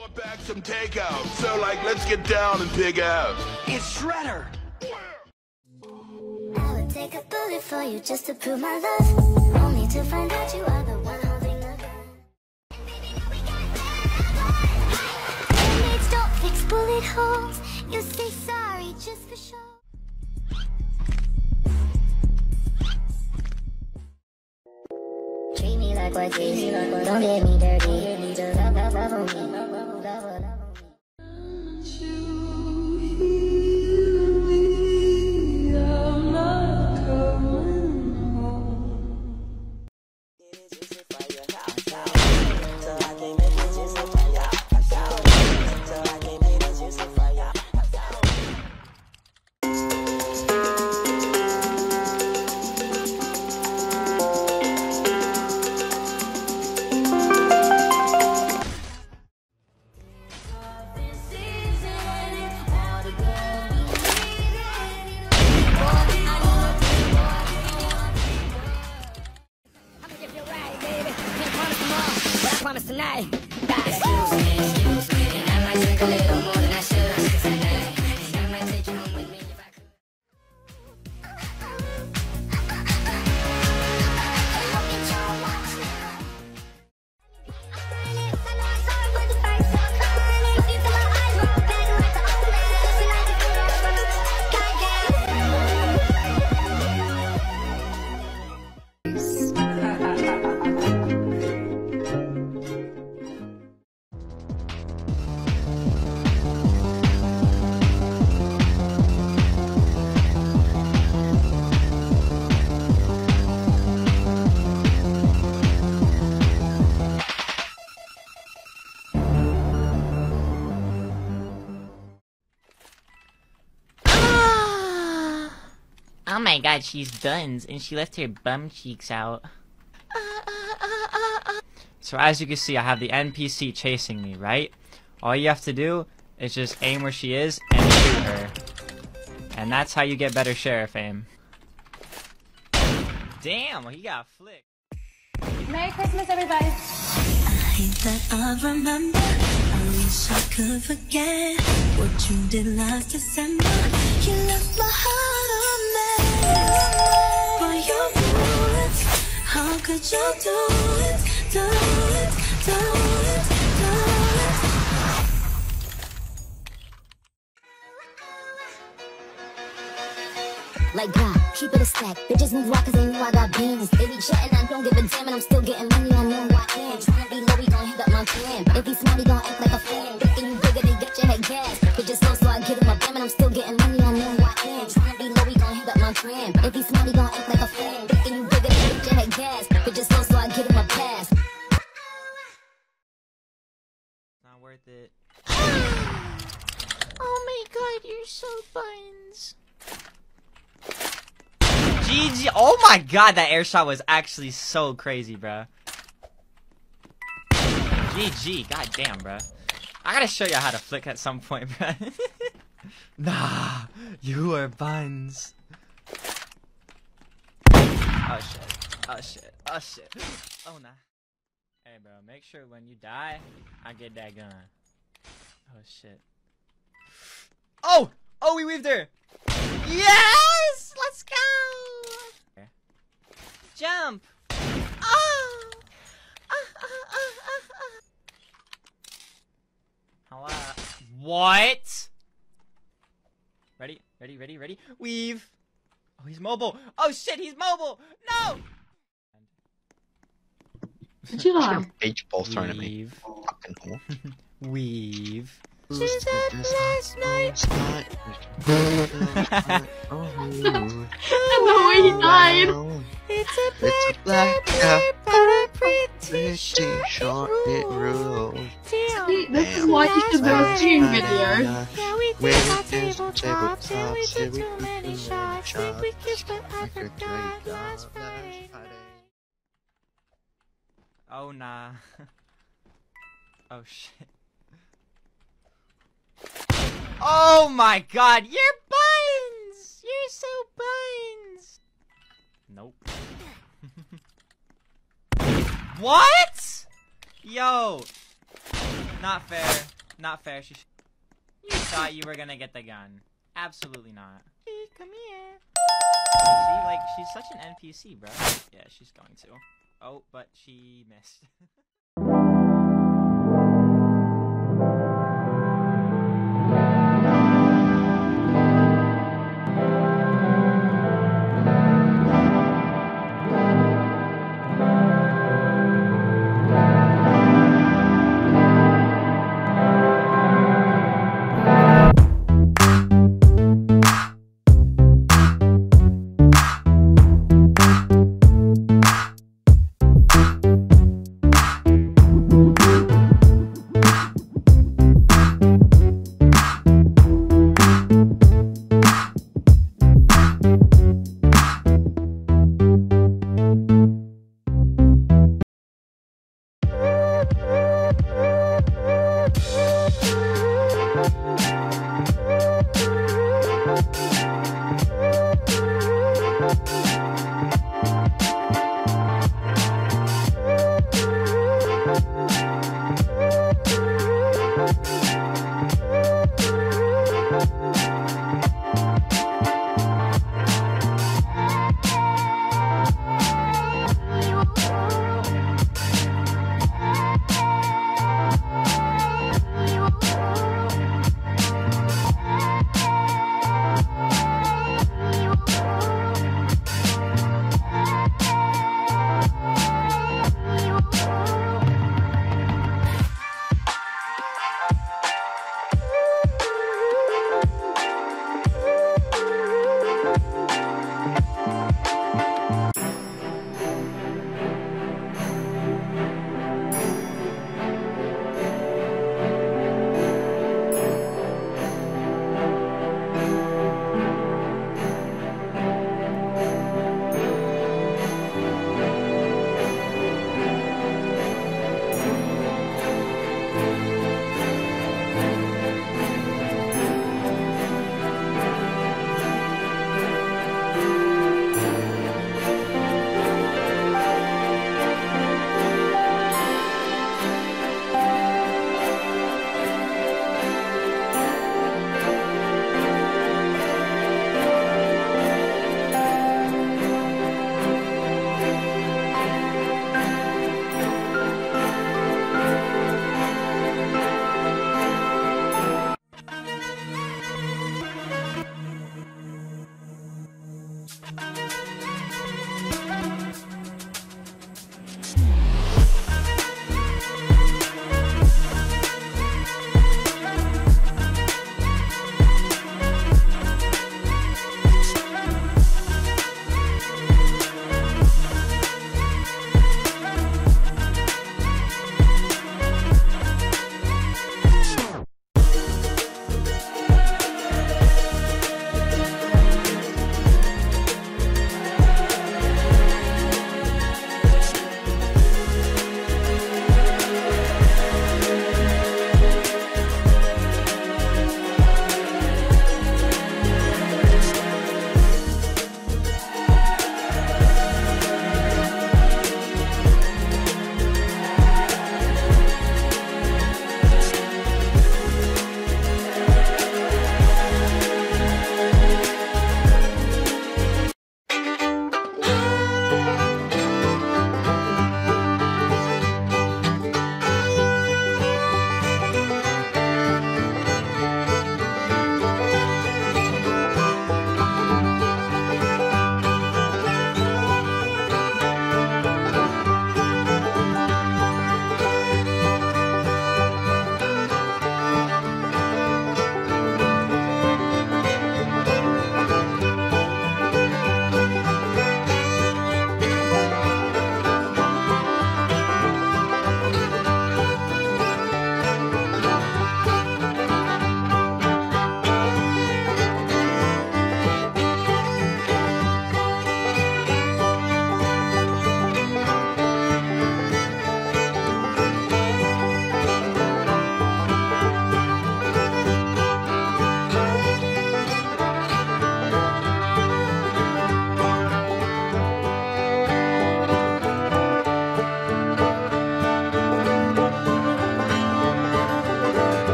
brought back some takeout, so like, let's get down and pig out. It's Shredder! I would take a bullet for you just to prove my love. Only to find out you are the one holding the gun. Teammates don't fix bullet holes. You say sorry just for show. Treat me like what treat me. Don't get me dirty. Just love, love, love on me. God, she's done, and she left her bum cheeks out. So as you can see, I have the NPC chasing me, right? All you have to do is just aim where she is and shoot her. And that's how you get better sheriff aim. Damn, he got flicked. Merry Christmas, everybody. hate that I remember. I wish I could forget what you did last December. You left my heart How could you do it? Do it, do it, do it. Like God, keep it a stack. Bitches move rock cause they know I got beans. They be chatting, I don't give a damn, and I'm still getting money. I know I am. Tryna be low, he gon' hit up my clan. If he's smart, he gon' act like a fan. Thinking you bigger, they get your head gas. Bitches slow, so I get him a bam, and I'm still getting money. I know I am. Tryna be low, he gon' hit up my clan. If he's smart, he gon' act like a fan. Thinking you bigger, they get your head gas. Bitches slow, so I get him a pass. Not worth it. oh my god, you're so buns. GG. Oh my god, that air shot was actually so crazy, bruh. GG. God damn, bruh. I gotta show you how to flick at some point, bruh. nah, you are buns. Oh shit. Oh shit. Oh shit. Oh nah. Hey, bro, make sure when you die, I get that gun. Oh shit. Oh! Oh, we weaved her! Yes! Let's go! Jump! Oh! Ah, ah, ah, ah, ah. Hello? What? Ready? Ready? Ready? Ready? Weave! Oh, he's mobile! Oh shit, he's mobile! No! Did you lie? Um, beach ball thrown at me. Weave. Fucking whore. Weave. She said last night. And the way he died. It's a It's a black cat, but a pretty short it rules. See, this is why you should do a stream video. Where it is tabletop, say we could do shots. We could drink last Friday. Oh nah. oh shit. Oh my god, you're buns! You're so buns! Nope. what? Yo. Not fair. Not fair. She. Sh- you thought you were gonna get the gun. Absolutely not. Hey, come here. See, like she's such an NPC, bro. Yeah, she's going to. Oh, but she missed.